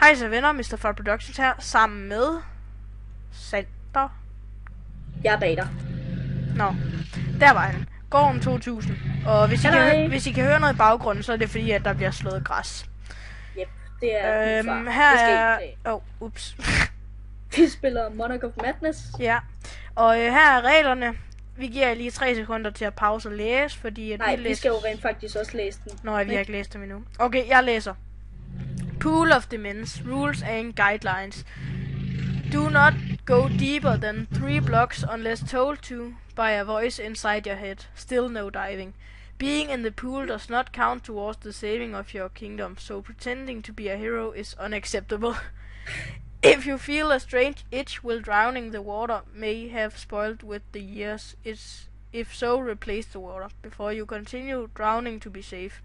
Hej så venner, Mr. Far Productions her, sammen med Sander. Jeg er bag dig. Nå, der var han. Gården 2000. Og hvis I, kan, Halløj. hvis I kan høre noget i baggrunden, så er det fordi, at der bliver slået græs. Yep, det er Øhm, her Det er... Åh, oh, ups. Vi spiller Monarch of Madness. ja. Og øh, her er reglerne. Vi giver jer lige 3 sekunder til at pause og læse, fordi at Nej, vi vi læser... skal jo rent faktisk også læse den. Nå, vi har ikke læst dem endnu. Okay, jeg læser. Pool of Demons, Rules and Guidelines. Do not go deeper than three blocks unless told to by a voice inside your head. Still no diving. Being in the pool does not count towards the saving of your kingdom, so pretending to be a hero is unacceptable. if you feel a strange itch while drowning, the water may have spoiled with the years. It's, if so, replace the water before you continue drowning to be safe.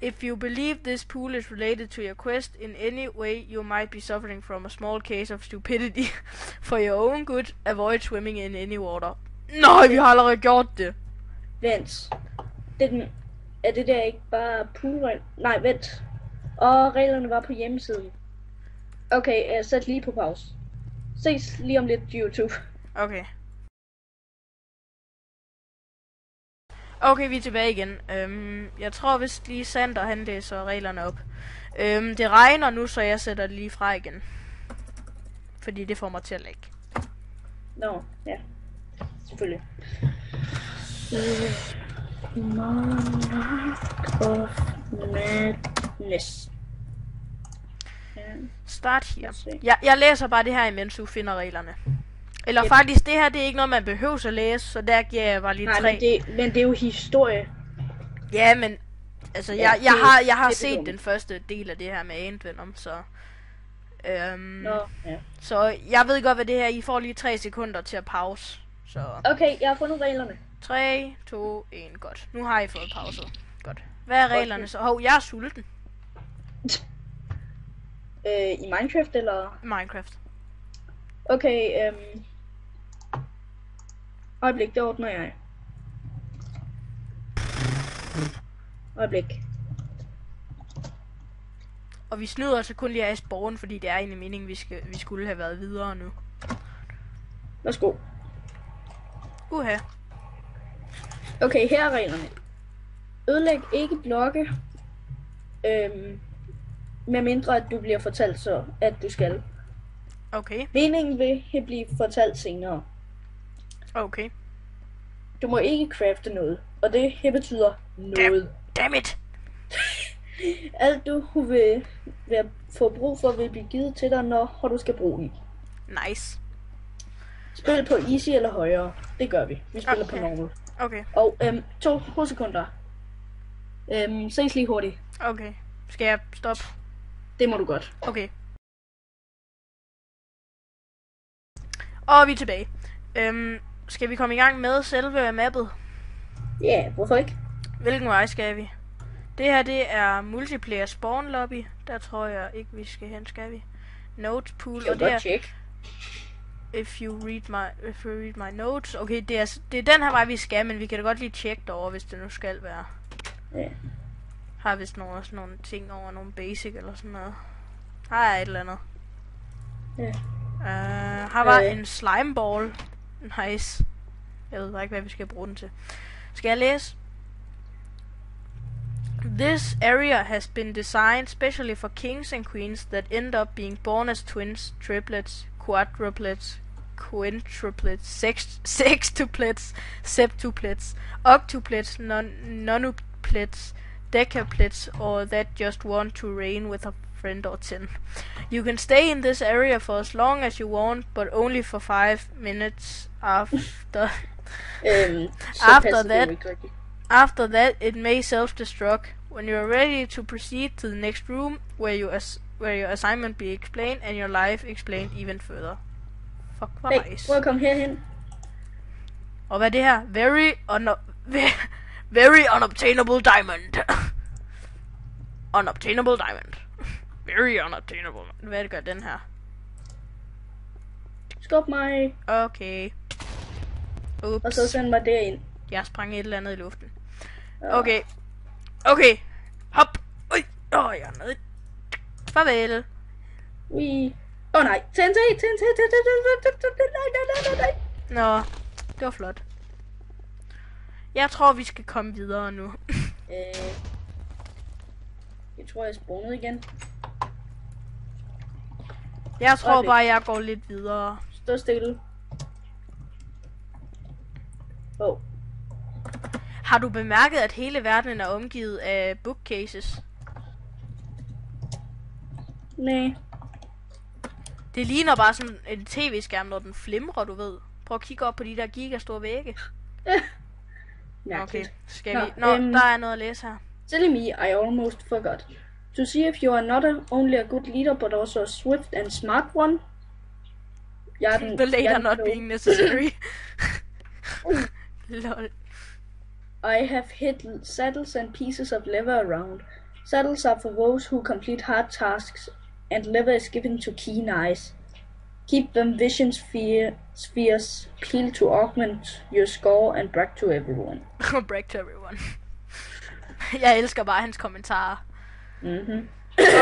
If you believe this pool is related to your quest in any way, you might be suffering from a small case of stupidity. For your own good, avoid swimming in any water. Nej, vi har allerede gjort det. Vent. Det er, den, er det der ikke bare poolregel? Nej, vent. Og reglerne var på hjemmesiden. Okay, uh, sæt lige på pause. Ses lige om lidt YouTube. Okay. Okay, vi er tilbage igen. Øhm, jeg tror vist lige Sander, han læser reglerne op. Øhm, det regner nu, så jeg sætter det lige fra igen. Fordi det får mig til at lægge. Nå, ja. Selvfølgelig. Monarch of Madness. Start her. Jeg, jeg læser bare det her, imens du finder reglerne. Eller Yep. faktisk, det her det er ikke noget, man behøver at læse, så der giver jeg bare lige Nej, tre. men det, men det er jo historie. Ja, men altså, Ja, jeg, jeg det- har, jeg har det set dumt. den første del af det her med Ant Venom, så... Øhm, Nå, ja. Så jeg ved godt, hvad det her I får lige 3 sekunder til at pause. Så Okay, jeg har fundet reglerne. 3, 2, 1, godt. Nu har I fået pauset. Godt. Hvad er reglerne så? Hov, jeg er sulten. Øh, I Minecraft eller? Minecraft. Okay, øhm... Øjeblik, det ordner jeg. Øjeblik. Og vi snyder altså kun lige af sporen, fordi det er egentlig meningen, vi, skal, vi skulle have været videre nu. Værsgo. Uha. Okay, her er reglerne. Ødelæg ikke blokke. Øhm, med mindre at du bliver fortalt så, at du skal. Okay, Meningen vil blive fortalt senere. Okay. Du må ikke crafte noget, og det her betyder noget. Damn it! Alt du vil, vil få brug for, vil blive givet til dig, når du skal bruge den. Nice. Spil på easy eller højere. Det gør vi. Vi spiller Okay. på normal. Okay, Og øhm, to, to sekunder. Øhm, ses lige hurtigt. okay. Skal jeg stoppe? Det må du godt. Okay. Og vi er tilbage. Øhm, skal vi komme i gang med selve mappet? Ja, yeah, hvorfor ikke? Hvilken vej skal vi? Det her, det er multiplayer spawn lobby. Der tror jeg ikke, vi skal hen, skal vi? Notes pool, og det er, tjekke. if you read my, if you read my notes. Okay, det er, det er den her vej, vi skal, men vi kan da godt lige tjekke derovre, hvis det nu skal være. Ja. Har vist nogle, også nogle ting over nogle basic eller sådan noget. Har jeg et eller andet. Ja. Uh, her var Øh. en slimeball. Nice. Jeg ved bare ikke, hvad vi skal bruge den til. Skal jeg læse? This area has been designed specially for kings and queens that end up being born as twins, triplets, quadruplets, quintuplets, sextuplets, septuplets, octuplets, non, nonuplets, decaplets, or that just want to reign with a friend or ten. You can stay in this area for as long as you want, but only for five minutes after. Så After that- jo ikke rigtigt. After that, it may self-destruct. When you are ready to proceed to the next room, where you as where your assignment be explained and your life explained even further. Fuck, hvor Hey, nice. prøv at komme herhen. Og hvad er det her? Very un- very unobtainable diamond. unobtainable diamond. Very unobtainable. Hvad er det gør den her? Skub mig, Okay. og Ups. så send mig derind. Jeg sprang et eller andet i luften. Ja. Okay. Okay. Hop. Ui. Åh, oh, jeg er nede. Farvel. Ui. Åh oh, nej, TNT, TNT, TNT, nej, nej, nej, nej, nej. Nå, det var flot. Jeg tror, vi skal komme videre nu. Øh, jeg tror, jeg er igen. Jeg tror bare, jeg går lidt videre. Stå stille. Åh, oh, Har du bemærket, at hele verdenen er omgivet af bookcases? nej. Det ligner bare sådan en tv-skærm, når den flimrer, du ved. Prøv at kigge op på de der gigastore vægge. Okay, Mærkeligt. skal Nå, vi... Nå, øhm. der er noget at læse her. Silly me, I almost forgot. To see if you are not a, only a good leader, but also a swift and smart one. Jeg er den, The er later den not kloge. being necessary. Lol. I have hid saddles and pieces of leather around. Saddles are for those who complete hard tasks, and leather is given to keen eyes. Keep them vision sphere, spheres peeled to augment your score and brag to everyone. Break to everyone. Jeg elsker bare hans kommentarer. Mm-hmm.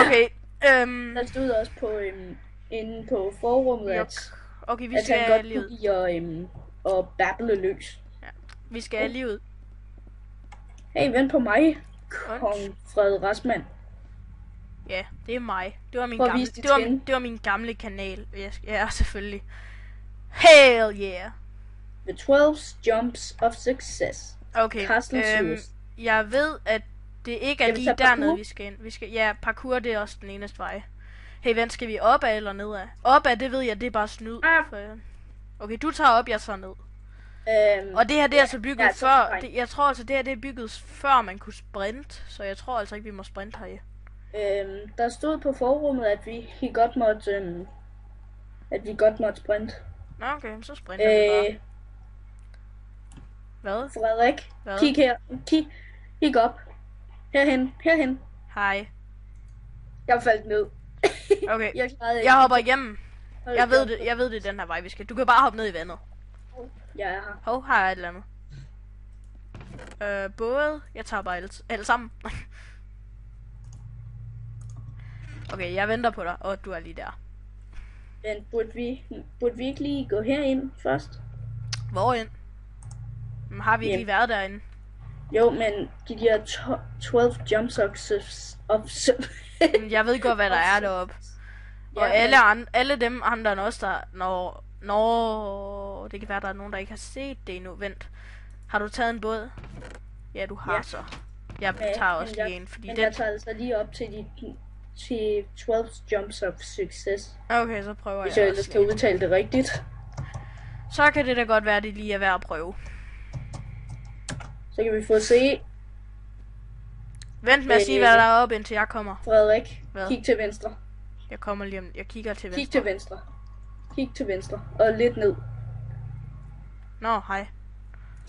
Okay, øhm... Der stod også på, øhm, inde på forummet, Jok. at, Okay, vi at skal han godt livet. kunne lide at, øhm, at babble løs. Vi skal have livet. Hey, vent på mig, kong Fred Rasman. Ja, det er mig. Det var min gamle, dit det var, det var min gamle kanal. Jeg Ja, selvfølgelig. Hell yeah. The 12 jumps of success. Okay, Castle øhm, jeg ved, at det ikke er Skal vi lige dernede, vi skal ind. Vi skal, ja, parkour det er også den eneste vej. Hey, vent, skal vi opad eller nedad? Opad, det ved jeg, det er bare snyd. Ah. For, okay, du tager op, jeg tager ned. Øhm, Og det her, det er altså bygget ja, før, det, jeg tror altså, det her, det er bygget før man kunne sprinte, så jeg tror altså ikke, vi må sprinte her. øhm, der stod på forummet, at vi, godt måtte, øhm, at vi godt måtte sprinte. Nå, okay, så sprinter vi bare. Øh, Hvad? Frederik, Hvad? kig her. Kig, kig op. Herhen, herhen. Hej. Jeg faldt ned. Okay, jeg klarede jeg hopper igennem. Jeg ved det, jeg ved det er den her vej, vi skal. Du kan bare hoppe ned i vandet. Jeg er her. Hov, har jeg et eller andet. Øh, både. Jeg tager bare alle, alle sammen. okay, jeg venter på dig, og du er lige der. Men burde vi, burde vi ikke lige gå herind først? Hvorhen? Men har vi ikke lige været derinde? Jo, men de der to- 12 jumps of, sus- of Jeg ved godt, hvad der er deroppe. Og alle, an, alle dem andre også, der... Når, når... Det kan være, der er nogen, der ikke har set det endnu. Vent. Har du taget en båd? Ja, du har Ja. så. Jeg Ja, tager også lige jeg- en, fordi Men den... jeg tager altså lige op til de til 12 jumps of success. Okay, så prøver Hvis jeg jeg ellers kan udtale det rigtigt. Så kan det da godt være, at det lige er værd at prøve. Så kan vi få se Vent med at sige, hvad der er oppe, indtil jeg kommer. Frederik. Hvad? Kig til venstre. Jeg kommer lige om... Jeg kigger til Kig venstre. til venstre. Kig til venstre. Og lidt ned. Nå, hej.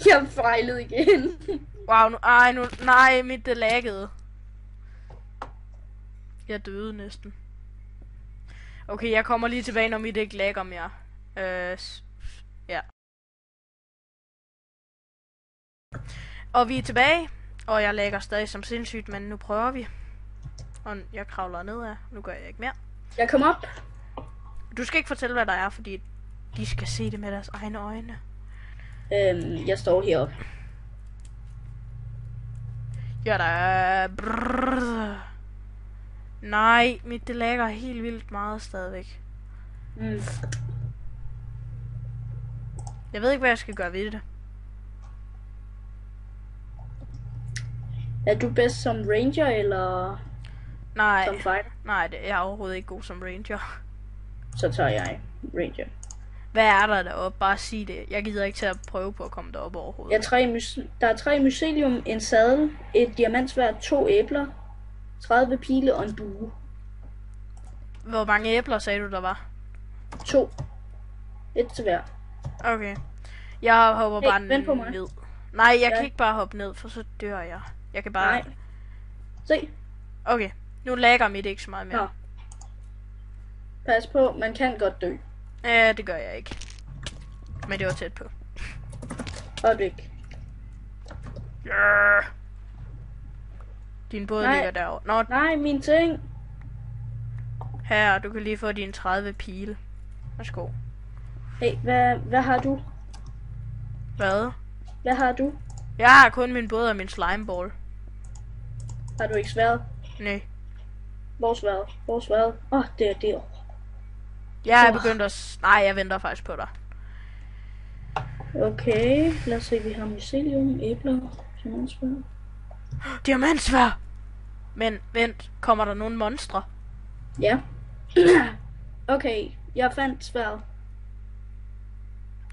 Jeg fejlede igen. Wow, nu, ej, nu, nej, mit det laggede. Jeg døde næsten. Okay, jeg kommer lige tilbage, når mit ikke lagger mere. Øh, ja. Og vi er tilbage, og jeg lægger stadig som sindssygt, men nu prøver vi. Og jeg kravler nedad, nu gør jeg ikke mere. Jeg kom op. Du skal ikke fortælle, hvad der er, fordi de skal se det med deres egne øjne. Øhm, jeg står heroppe. Ja, der er... Brrr. Nej, mit det lagger helt vildt meget stadigvæk. Mm. Jeg ved ikke, hvad jeg skal gøre ved det. Er du bedst som ranger eller Nej, som fighter? nej, det, jeg er overhovedet ikke god som ranger. Så tager jeg ranger. Hvad er der deroppe? Bare sig det. Jeg gider ikke til at prøve på at komme derop overhovedet. Jeg tre der er tre mycelium, en sadel, et diamantsværd, to æbler, 30 pile og en bue. Hvor mange æbler sagde du, der var? To. Et til hver. Okay. Jeg hopper Hey, bare ned. Nej, jeg Ja. kan ikke bare hoppe ned, for så dør jeg. Jeg kan bare... Nej. Se, Okay, nu lagger mit ikke så meget mere. Nå. pas på, man kan godt dø. Ja, det gør jeg ikke. Men det var tæt på. Øjeblik. Yeah. Din båd Nej. ligger derovre. Nå, Nej, min ting. Her, du kan lige få dine 30 pile. Værsgo. Hey, hvad, hvad har du? Hvad? Hvad har du? Jeg har kun min båd og min slimeball. Har du ikke sværet? Nej. Hvor sværet? Hvor sværet? Åh, oh, det er det. Jeg er Åh. begyndt at... Nej, jeg venter faktisk på dig. Okay, lad os se, vi har mycelium, æbler, finansvær. Diamantsvær! Men vent, kommer der nogle monstre? Ja. okay, jeg fandt sværet.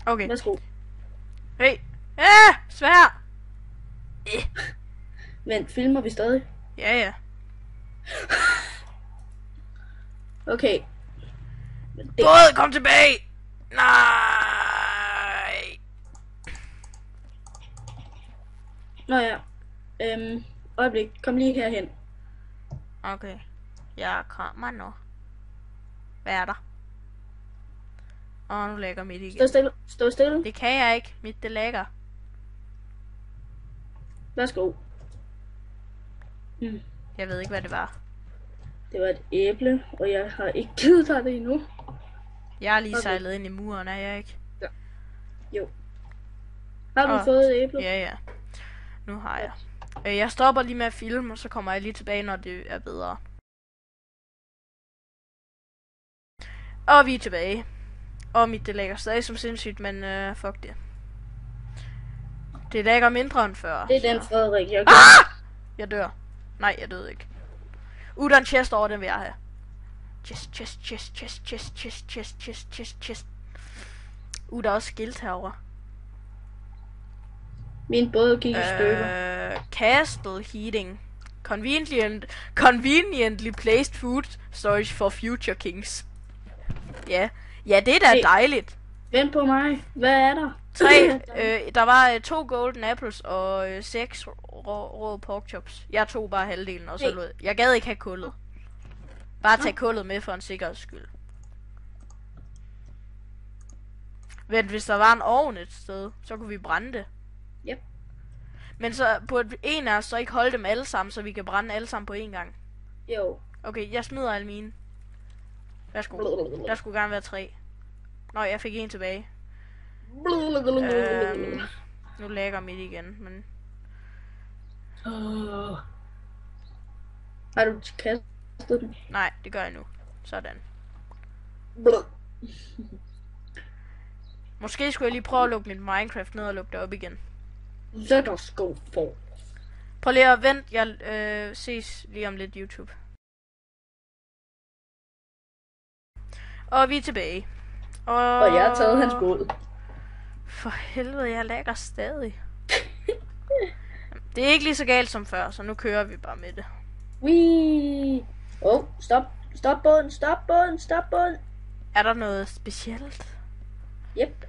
Okay. Værsgo. Hey! Ah! Svær! Vent, filmer vi stadig? Ja, ja. Okay. Det, Båd, kom tilbage! Nej! Nå ja. Øhm, øjeblik, kom lige herhen. Okay. Jeg kommer nu. Hvad er der? Åh, nu lægger mit igen. Stå stille. Stå stille. Det kan jeg ikke. Mit det lægger. Værsgo. Mm. Jeg ved ikke, hvad det var. Det var et æble, og jeg har ikke givet dig det endnu. Jeg har lige Okay. sejlet ind i muren, er jeg ikke? Jo. Har du Åh, fået et æble? Ja, ja. Nu har jeg. Øh, jeg stopper lige med at filme, og så kommer jeg lige tilbage, når det er bedre. Og vi er tilbage. Og mit det lægger stadig som sindssygt, men øh, fuck det. Det lægger mindre end før. Det er den så- Frederik, jeg Ah! Jeg dør. Nej, jeg døde ikke. Uh, der er en chest over, den vil jeg have. Chest, chest, chest, chest, chest, chest, chest, chest, chest, chest. Uh, der er også skilt herovre. Min båd gik i stykker. Uh, castle heating. Convenient, conveniently placed food storage for future kings. Ja, ja det er da Hey. dejligt. Vent på mig. Hvad er der? Tre, øh, der var øh, to golden apples og øh, seks rå, rå pork chops. Jeg tog bare halvdelen, og så lod jeg. gad ikke have kullet. Bare tag kullet med for en sikkerheds skyld. Vent, hvis der var en ovn et sted, så kunne vi brænde det. Yep. Men så burde en af os så ikke holde dem alle sammen, så vi kan brænde alle sammen på én gang. Jo. Okay, jeg smider alle mine. Værsgo. Der skulle gerne være tre. Nå, jeg fik en tilbage. Øhm, nu lægger mit igen, men... Åh. Har du kastet den? Nej, det gør jeg nu. Sådan. Måske skulle jeg lige prøve at lukke mit Minecraft ned og lukke det op igen. Let us go for. Prøv lige at vente, jeg øh, ses lige om lidt YouTube. Og vi er tilbage. Og, Og jeg har taget hans båd. For helvede, jeg lægger stadig. det er ikke lige så galt som før, så nu kører vi bare med det. Wee. Oh, stop. Stop båden, stop båden, stop båden. Er der noget specielt? Yep,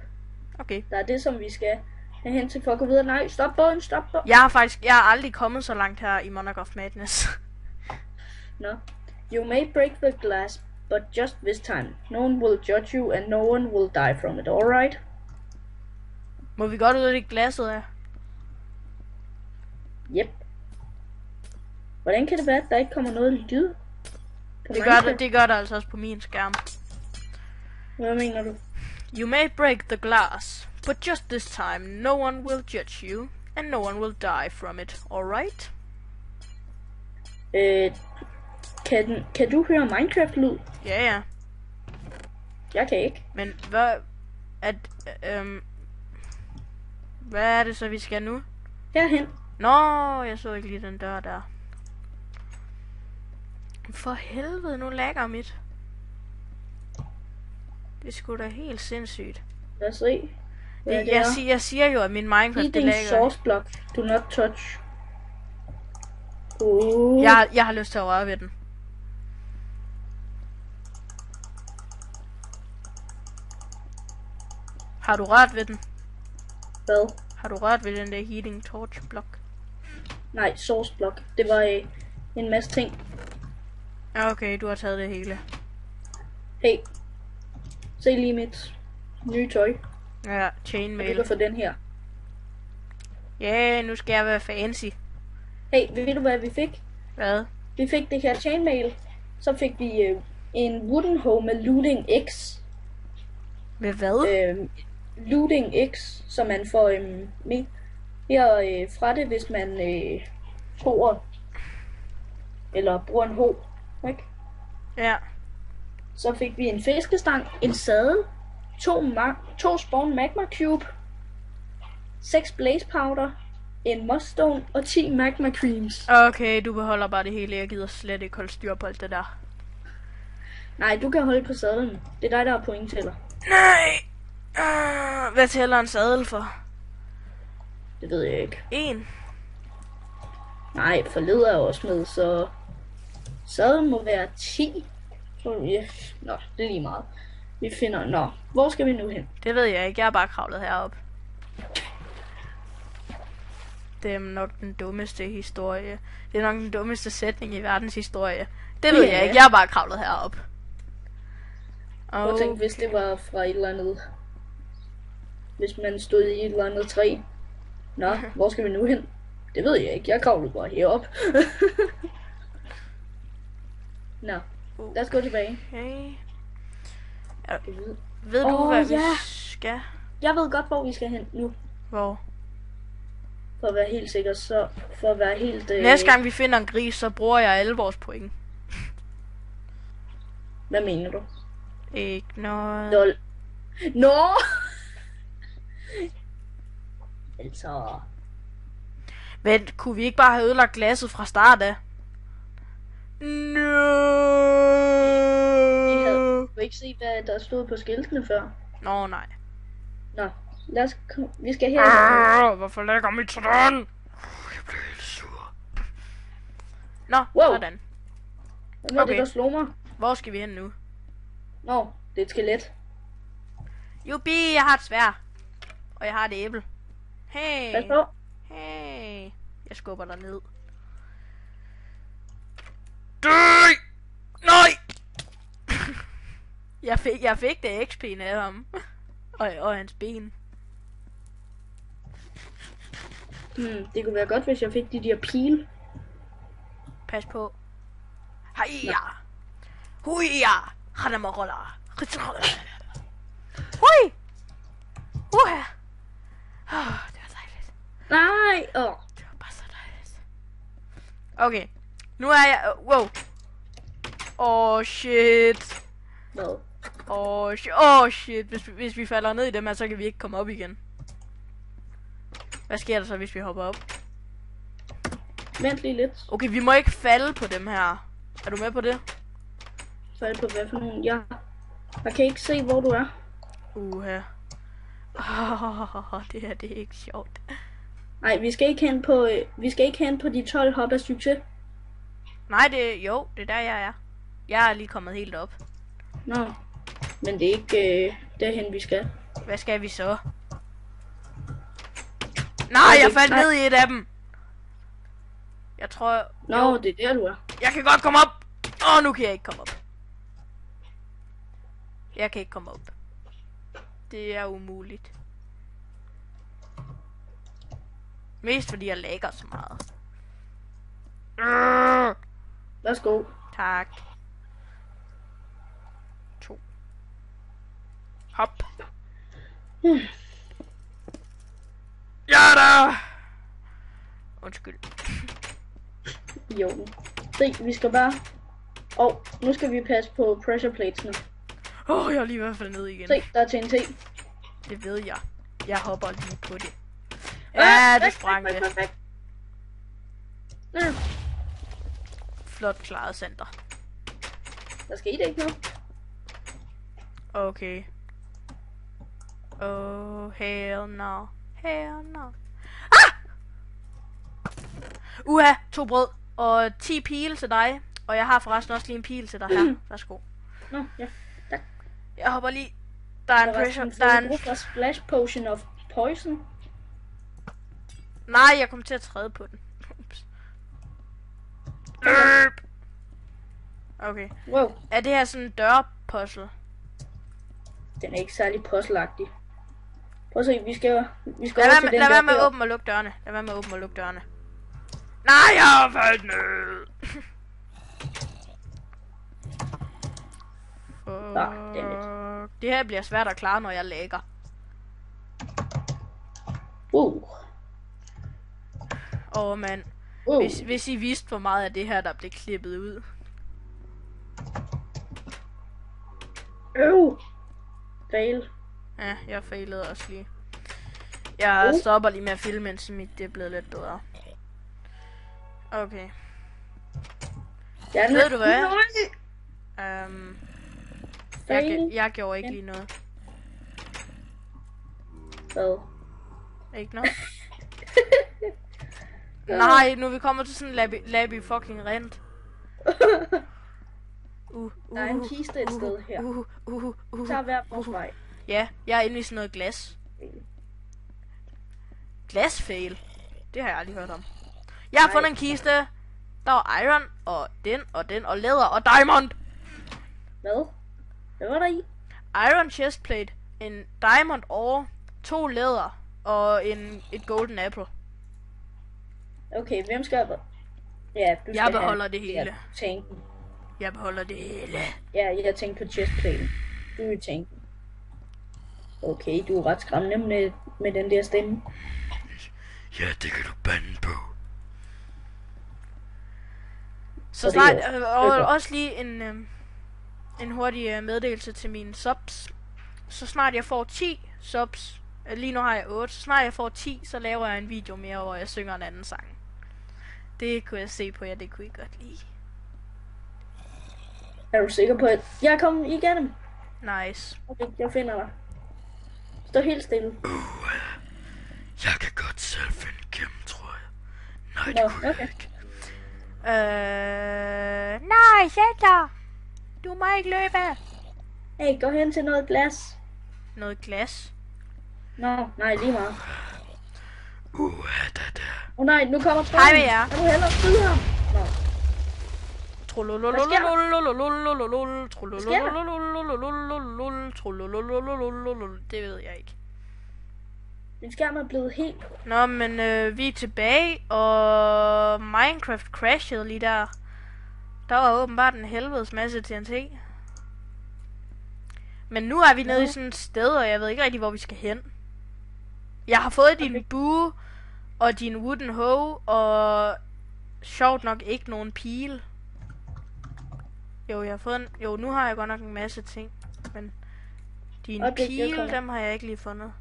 Okay. der er det, som vi skal have hen til for at gå videre. Nej, stop båden, stop båden. Jeg har faktisk, jeg har aldrig kommet så langt her i Monarch of Madness. No. You may break the glass, but just this time. No one will judge you, and no one will die from it, alright? Må vi godt ud af det glasset her? Yep. Hvordan kan det være, at der ikke kommer noget lyd? På Det gør, det, det gør der altså også på min skærm. Hvad mener du? You may break the glass, but just this time no one will judge you, and no one will die from it, alright? Øh, kan, kan du høre Minecraft-lyd? Ja, ja. Jeg kan ikke. Men hvad... At, øhm... Hvad er det så, vi skal nu? Herhen. Nå, jeg så ikke lige den dør der. For helvede, nu lagger mit. Det sgu da helt sindssygt. Lad os se. Hvad Det, det jeg, sig, jeg siger jo, at min Minecraft det Eating lagger. source block. Do not touch. Uh. Jeg, har- jeg har lyst til at røre ved den. Har du rørt ved den? Hvad? Har du rørt ved den der heating torch block? Nej, source block. Det var øh, en masse ting. Ja, okay, du har taget det hele. Hey. Se lige mit nye tøj. Ja, chainmail. kan få den her. Ja, nu skal jeg være fancy. Hey, ved du hvad vi fik? Hvad? Vi fik det her chainmail. Så fik vi øh, en wooden hoe med looting X. Med hvad? Øh, looting X, så man får øh, me- mere øh, fra det, hvis man øh, hoer. Eller bruger en ho. Ikke? Ja. Så fik vi en fiskestang, en sadel, to, ma- to spawn magma cube, seks blaze powder, en mudstone og 10 magma creams. Okay, du beholder bare det hele. Jeg gider slet ikke holde styr på alt det der. Nej, du kan holde på sadlen. Det er dig, der er point tæller. Nej! Uh, hvad tæller en sadel for? Det ved jeg ikke. En. Nej, for leder er også med, så sadlen må være 10. Så, ja. Nå, det er lige meget. Vi finder... Nå, hvor skal vi nu hen? Det ved jeg ikke. Jeg er bare kravlet herop. Det er nok den dummeste historie. Det er nok den dummeste sætning i verdens historie. Det ved Ja. jeg ikke. Jeg er bare kravlet herop. Prøv at tænke, hvis det var fra et eller andet... Hvis man stod i et eller andet træ. Nå, hvor skal vi nu hen? Det ved jeg ikke. Jeg kravlede bare herop. Nå, lad os gå tilbage. Okay. Jeg ved- Ved du, Åh, hvad vi ja. skal? Jeg ved godt, hvor vi skal hen nu. Hvor? For at være helt sikker, så for at være helt... Øh, Næste gang vi finder en gris, så bruger jeg alle vores point. Hvad mener du? Ikke noget. Lol. Nå! Altså... Vent, kunne vi ikke bare have ødelagt glasset fra start af? No. Du kan ikke se, hvad der stod på skiltene før. Nå, nej. Nå, lad os kom- Vi skal her. Arr, hvorfor lægger mit sådan? Jeg bliver helt sur. Nå, Wow. sådan. Hvad var Okay. det, der slog mig? Hvor skal vi hen nu? Nå, det er et skelet. Jubi, jeg har et svær. Og jeg har et æble. Hey. Pas på. Hey. Jeg skubber dig ned. Dø! Nej! Jeg fik, jeg fik det XP'en af ham. Og, og hans ben. Hmm, det kunne være godt, hvis jeg fik de der pile. Pas på. Heja. Huja. Hanamarolla. Hui. Uha. Oh, det var dejligt. Nej! Åh. Det var bare så dejligt. Okay. Nu er jeg... Wow. Oh shit. Hvad? Oh shit. Oh shit. Hvis, vi- hvis vi falder ned i dem her, så kan vi ikke komme op igen. Hvad sker der så, hvis vi hopper op? Vent lige lidt. Okay, vi må ikke falde på dem her. Er du med på det? Fald på hvad for nogen. Jeg, jeg kan ikke se, hvor du er. Uha. Oh, det her, det er ikke sjovt. Nej, vi skal ikke hen på, øh, vi skal ikke hen på de 12 hop af succes. Nej, det jo, det er der, jeg er. Jeg er lige kommet helt op. Nå. Men det er ikke øh, derhen, vi skal. Hvad skal vi så? Nej, jeg faldt nej. ned i et af dem. Jeg tror... Nå, Jo, det er der, du er. jeg kan godt komme op. Åh, oh, nu kan jeg ikke komme op. Jeg kan ikke komme op. Det er umuligt. Mest fordi jeg lægger så meget. Værsgo. tak. To. Hop. Ja da! Undskyld. Jo. Se, vi skal bare... Og oh, nu skal vi passe på pressure platesene. Åh, oh, jeg er lige i hvert fald ned igen. Se, der er TNT. Det ved jeg. Jeg hopper lige på det. Ah, Ja, væk, det sprang væk, væk, væk. Ja, Flot klaret center. der skete ikke noget. Okay. Oh, hell no. Hell no. Ah! Uha, to brød og 10 pile til dig. Og jeg har forresten også lige en pil til dig her. Værsgo. Nå, ja. Jeg hopper lige. Der er en pressure. Der er en... for splash potion of poison. Nej, jeg kom til at træde på den. Ups. Okay. Wow, Er det her sådan en dørpuzzle? den er ikke særlig puzzleagtig. Prøv at se, vi skal, vi skal Lad over være til med, den lad være med at dør. åbne og lukke dørene. Lad være med at åbne og lukke dørene. Nej, jeg er faldet ned! dammit. Det her bliver svært at klare, når jeg lægger. Uh. Åh, mand. Uh. Hvis, hvis I vidste, hvor meget af det her, der blev klippet ud. Øv. Fail. Ja, jeg failede også lige. Jeg Uh. stopper lige med at filme, indtil mit det er blevet lidt bedre. Okay. Ja, Ved du hvad? Nej. Jeg, jeg gjorde ikke lige noget. Hvad? Ikke noget? Nej, nu er vi kommer til sådan en labi, labi fucking rent. Uh, uh, Der er en kiste et sted her. Uh, uh, uh, uh, Så hver vores vej. Ja, jeg er inde i sådan noget glas. Glasfail? Det har jeg aldrig hørt om. Jeg har fundet en kiste. Der var iron, og den, og den, og læder, og diamond. Hvad? Hvad var der i? Iron chestplate, en diamond ore, to læder, og en, et golden apple. Okay, hvem skal... Ja, du skal Jeg beholder have, det hele. Ja, tanken. Jeg beholder det hele. Ja, jeg tænkte på chestplate. Du er tanken. Okay, du er ret skræmmende med, med den der stemme. Ja, det kan du bande på. Så er snart, og også lige en, øh, en hurtig øh, meddelelse til mine subs. Så snart jeg får 10 subs, øh, lige nu har jeg 8, så snart jeg får 10, så laver jeg en video mere, hvor jeg synger en anden sang. Det kunne jeg se på jer, det kunne I godt lide. Er du sikker på, at jeg er kommet igennem? Nice. Okay, jeg finder dig. Stå helt stille. Jeg kan godt selv finde igennem, tror jeg. Nej, det Nå, kunne jeg okay. ikke. Øh, nej, dig. Du må ikke løbe! Hey, gå hen til noget glas. Noget glas? Nå, no, nej, lige meget. Uh, da, da. Oh, nej, nu kommer trolden. Hej med jer. Jeg må hellere skyde ham. Det ved jeg ikke. Min skærm er blevet helt... Nå, men øh, vi er tilbage, og Minecraft crashede lige der. Der var åbenbart en helvedes masse TNT. Men nu er vi nede i Nå. sådan et sted, og jeg ved ikke rigtig, hvor vi skal hen. Jeg har fået din Okay. bue, og din wooden hoe, og sjovt nok ikke nogen pile. Jo, jeg har fået en... Jo, nu har jeg godt nok en masse ting, men... Din Okay, kommer. dem har jeg ikke lige fundet.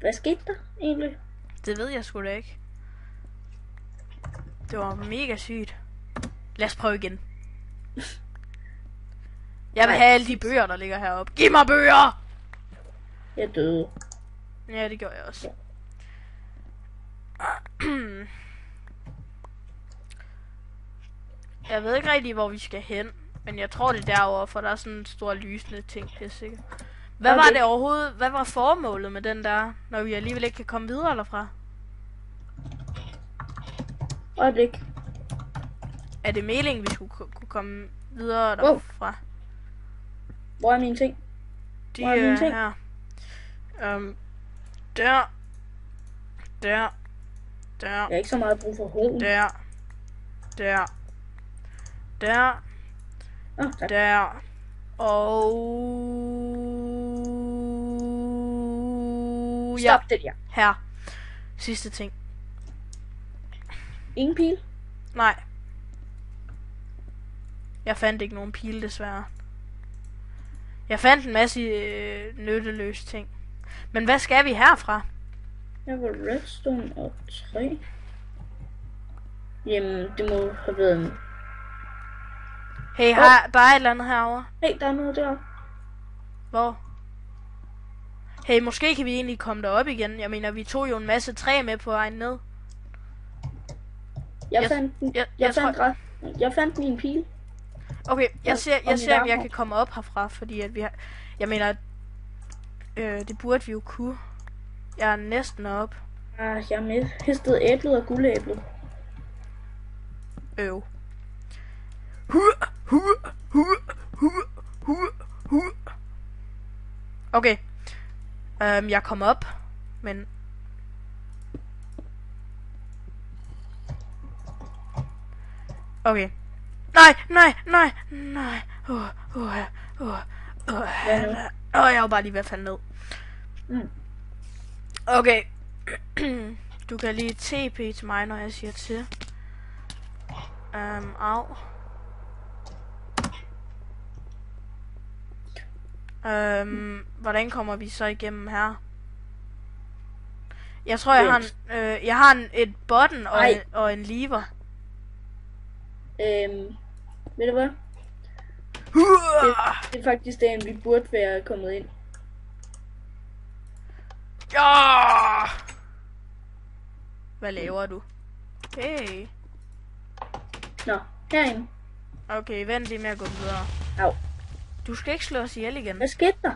Hvad skete der egentlig? Det ved jeg sgu da ikke. Det var mega sygt. Lad os prøve igen. Jeg vil Nej. have alle de bøger, der ligger heroppe. Giv mig bøger! Jeg døde. Ja, det gjorde jeg også. Jeg ved ikke rigtig, hvor vi skal hen. Men jeg tror, det er derovre, for der er sådan en stor lysende ting, det er sikkert. Hvad Okay. var det overhovedet? Hvad var formålet med den der, når vi alligevel ikke kan komme videre derfra? Øjeblik. Er det meningen, vi skulle ku- kunne komme videre Wow. derfra? Hvor er mine ting? De Hvor er mine er ting? her. Um, der. Der. Der. Jeg har ikke så meget brug for hovedet. Der. Der. Der. Åh, tak. Der. Og... Ja, Stop det der. her. Sidste ting. Ingen pil? Nej. Jeg fandt ikke nogen pile, desværre. Jeg fandt en masse øh, nytteløse ting. Men hvad skal vi herfra? Jeg var redstone og træ. Jamen, det må have været en... Hey, har, der er et eller andet herovre. Hey, der er noget der. Hvor? Hey, måske kan vi egentlig komme derop igen. Jeg mener, vi tog jo en masse træ med på vejen ned. Jeg, Jeg- fandt den. jeg- Jeg, jeg fandt tror-. Jeg fandt min pil. Okay, jeg ser, jeg ser, om jeg kan komme op herfra, fordi at vi har... Jeg mener, øh, det burde vi jo kunne. Jeg er næsten op. Ah, jeg med mistet æblet og guldæblet. Øv. Okay. Um, jeg kom op, men... Okay. Nej, nej, nej, nej. Åh, åh, åh, åh. Nu? Åh, jeg var bare lige ved at falde ned. Mm. Okay. du kan lige TP til mig, når jeg siger til. Um, au. Um, hvordan kommer vi så igennem her? Jeg tror, jeg har, en, øh, jeg har en, et button og Ej. en, og en lever. Øhm, ved du hvad? Det er faktisk dagen, vi burde være kommet ind. Ja! Hvad laver du? Hey. Nå, herinde. Okay, vent lige med at gå videre. Au. Du skal ikke slå os ihjel igen. Hvad skete der?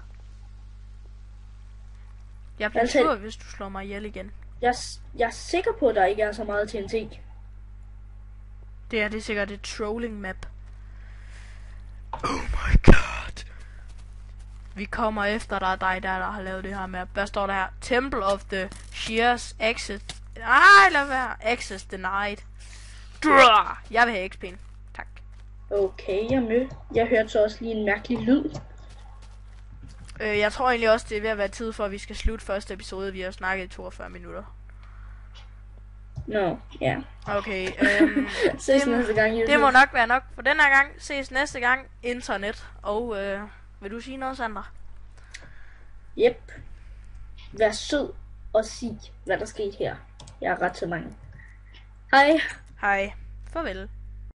Jeg bliver Altså- sur, hvis du slår mig ihjel igen. Jeg, er jeg er sikker på, at der ikke er så meget TNT. Det er det er sikkert et trolling map. Oh my god. Vi kommer efter dig, dig der, der har lavet det her map. Hvad står der her? Temple of the Shears Access... Ej, lad være. Access denied. Drah! Jeg vil have XP'en. Tak. Okay, jeg er med. Jeg hørte så også lige en mærkelig lyd. Øh, jeg tror egentlig også, det er ved at være tid for, at vi skal slutte første episode. Vi har snakket i 42 minutter. Nå, ja. Okay, øhm, Ses det, næste gang, YouTube. det må nok være nok for den her gang. Ses næste gang. Internet. Og øh, vil du sige noget, Sandra? Yep. Vær sød og sig, hvad der skete her. Jeg er ret så mange. Hej. Hej. Farvel.